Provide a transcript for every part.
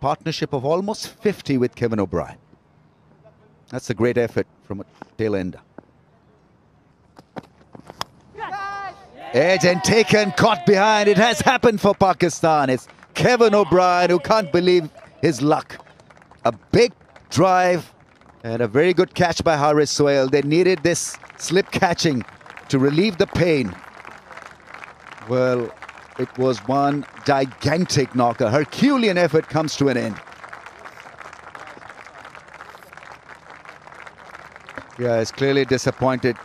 partnership of almost 50 with Kevin O'Brien. That's a great effort from a tail ender. Edge and taken, caught behind. It has happened for Pakistan. It's Kevin O'Brien who can't believe his luck. A big drive and a very good catch by Haris Sohail. They needed this slip catching to relieve the pain. Well, it was one gigantic knocker. Herculean effort comes to an end. Yeah, he's clearly disappointed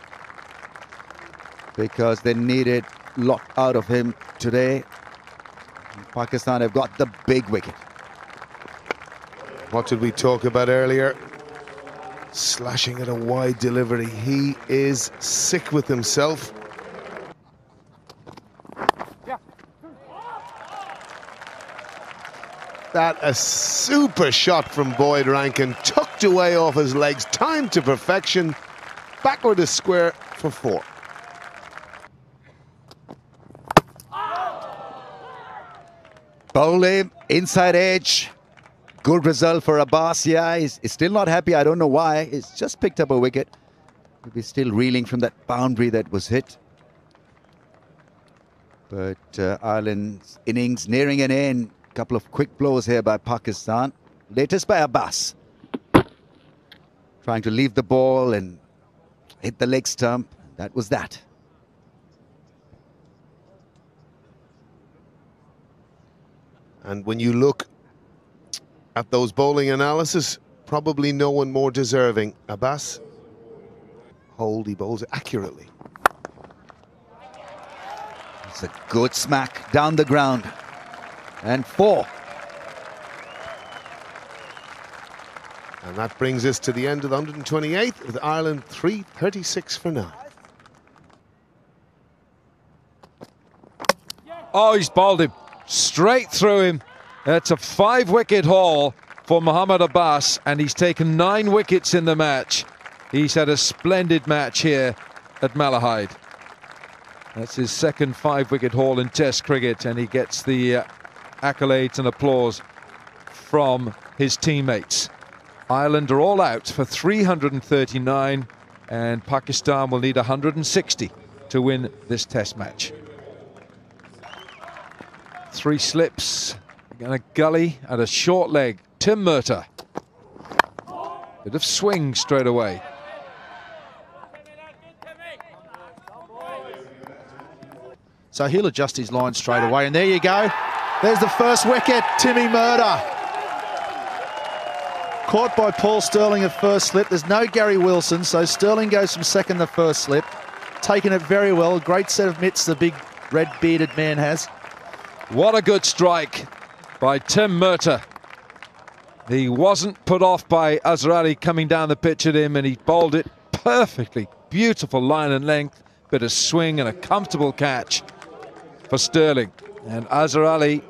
because they needed a lot out of him today. Pakistan have got the big wicket. What did we talk about earlier? Slashing at a wide delivery. He is sick with himself. That a super shot from Boyd Rankin, tucked away off his legs, timed to perfection. Backward is square for four. Bowley, inside edge. Good result for Abbas. Yeah, he's, he's, still not happy. I don't know why. He's just picked up a wicket. Maybe still reeling from that boundary that was hit. But uh, Ireland's innings nearing an end. Couple of quick blows here by Pakistan. Latest by Abbas. Trying to leave the ball and hit the leg stump. That was that. And when you look at those bowling analysis, probably no one more deserving. Abbas, hold, he bowls accurately. It's a good smack down the ground. And four. And that brings us to the end of the 128th with Ireland 336 for 9. Oh, he's bowled him straight through him. It's a five wicket haul for Mohammad Abbas, and he's taken nine wickets in the match. He's had a splendid match here at Malahide. That's his second five wicket haul in Test cricket, and he gets the uh, accolades and applause from his teammates. Ireland are all out for 339, and Pakistan will need 160 to win this Test match three slips, and a gully and a short leg. Tim Murtagh. Bit of swing straight away. So he'll adjust his line straight away. And there you go. There's the first wicket, Timmy Murtagh. Caught by Paul Stirling at first slip. There's no Gary Wilson, so Stirling goes from second to first slip. Taking it very well. Great set of mitts the big red bearded man has. What a good strike by Tim Murtagh. He wasn't put off by Azhar Ali coming down the pitch at him and he bowled it perfectly. Beautiful line and length, bit of swing and a comfortable catch for Stirling. And Azhar Ali,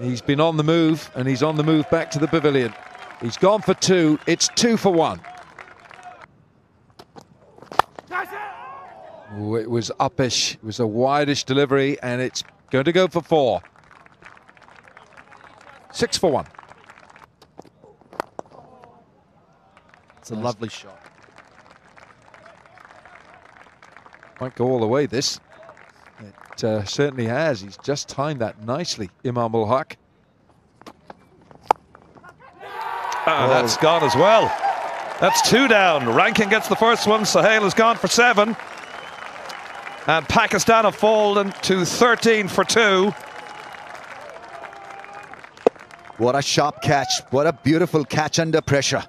he's been on the move and he's on the move back to the pavilion. He's gone for two, it's two for one. Ooh, it was uppish, it was a wideish delivery and it's Going to go for four. Six for one. It's a nice. lovely shot. Might go all the way, this. It uh, certainly has. He's just timed that nicely, Imam ul Haq. Ah, oh. that's gone as well. That's two down. Rankin gets the first one. Sohail has gone for seven. And Pakistan have fallen to 13 for two. What a sharp catch. What a beautiful catch under pressure.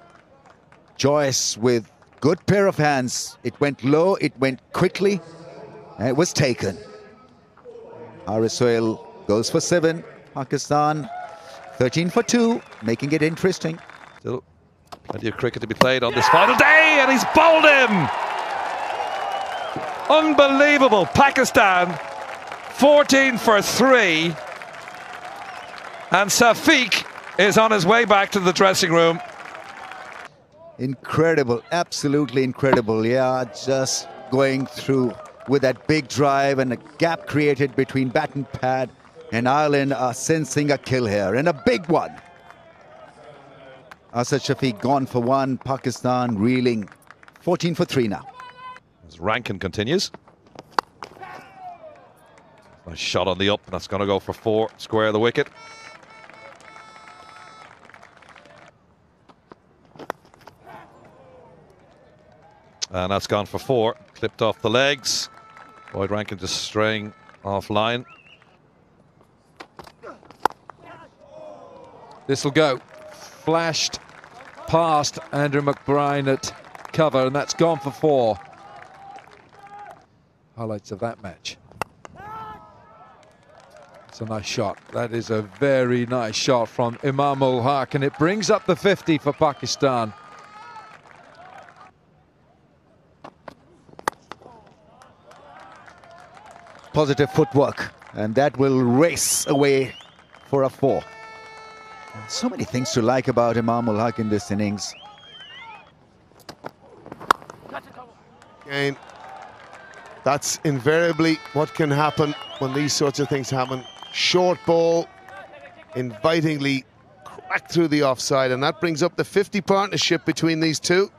Joyce with good pair of hands. It went low, it went quickly, and it was taken. Sohail goes for seven. Pakistan 13 for two, making it interesting. Still plenty of cricket to be played on this final day, and he's bowled him! Unbelievable. Pakistan 14 for three. And Shafiq is on his way back to the dressing room. Incredible, absolutely incredible. Yeah, just going through with that big drive and a gap created between bat and pad. And Ireland are sensing a kill here, and a big one. Asad Shafiq gone for one. Pakistan reeling 14 for three now. As Rankin continues. Nice shot on the up. That's going to go for four. Square of the wicket. And that's gone for four. Clipped off the legs. Boyd Rankin just straying offline. This will go. Flashed past Andrew McBrine at cover, and that's gone for four. Highlights of that match. It's a nice shot. That is a very nice shot from Imam ul Haq, and it brings up the 50 for Pakistan. Positive footwork, and that will race away for a four. So many things to like about Imam ul Haq in this innings. Again, that's invariably what can happen when these sorts of things happen. Short ball, invitingly cracked through the offside, and that brings up the 50 partnership between these two.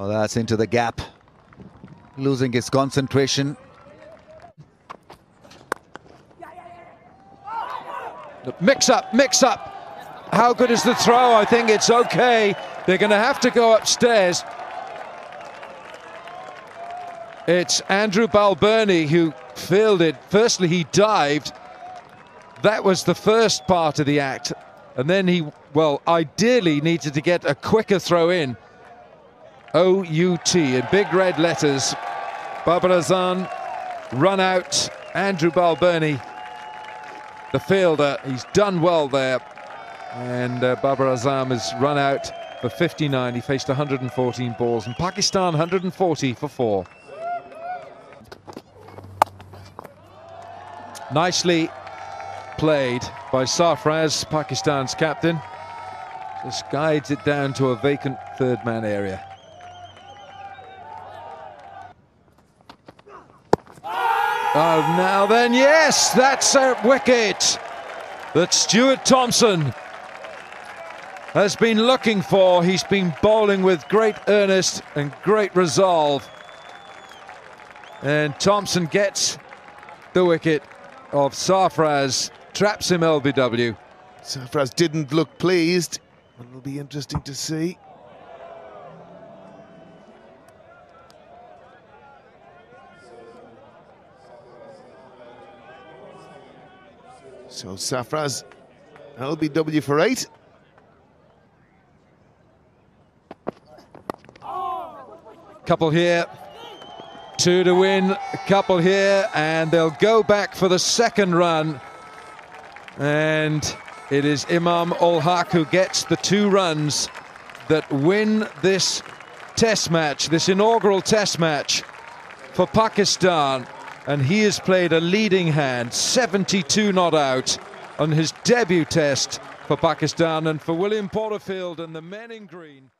Oh, that's into the gap. Losing his concentration. Mix up, mix up. How good is the throw? I think it's okay. They're going to have to go upstairs. It's Andrew Balbirnie who fielded. It. Firstly, he dived. That was the first part of the act. And then he, well, ideally needed to get a quicker throw in. OUT in big red letters. Babar Azam run out. Andrew Balbirnie the fielder. He's done well there. And uh, Babar Azam has run out for 59. He faced 114 balls. And Pakistan 140 for four. Nicely played by Sarfraz, Pakistan's captain. Just guides it down to a vacant third man area. Oh, now then, yes, that's a wicket that Stuart Thompson has been looking for. He's been bowling with great earnest and great resolve. And Thompson gets the wicket of Sarfraz, traps him LBW. Sarfraz didn't look pleased. It'll be interesting to see. So Sarfraz, LBW for eight. Couple here, two to win, a couple here, and they'll go back for the second run. And it is Imam ul Haq who gets the two runs that win this test match, this inaugural test match for Pakistan and he has played a leading hand, 72 not out on his debut test for Pakistan and for William Porterfield and the men in green.